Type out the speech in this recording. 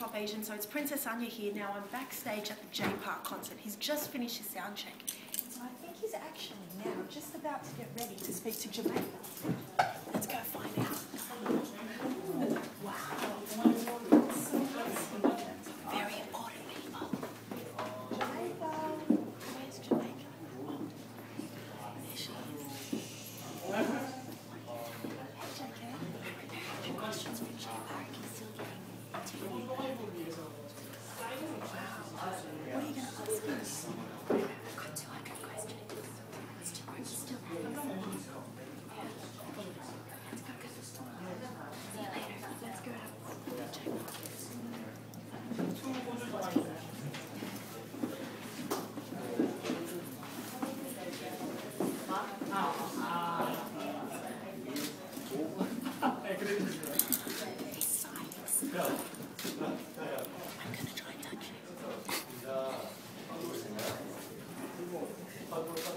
PopAsia. So it's Princess Ania here. Now I'm backstage at the Jay Park concert. He's just finished his sound check. So I think he's actually now just about to get ready to speak to Jamaica. Let's go find out. Wow. Very important people. 아, 바꿀까?